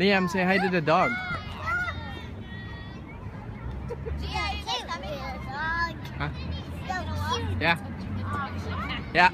Liam, say hi to the dog. Yeah. Yeah.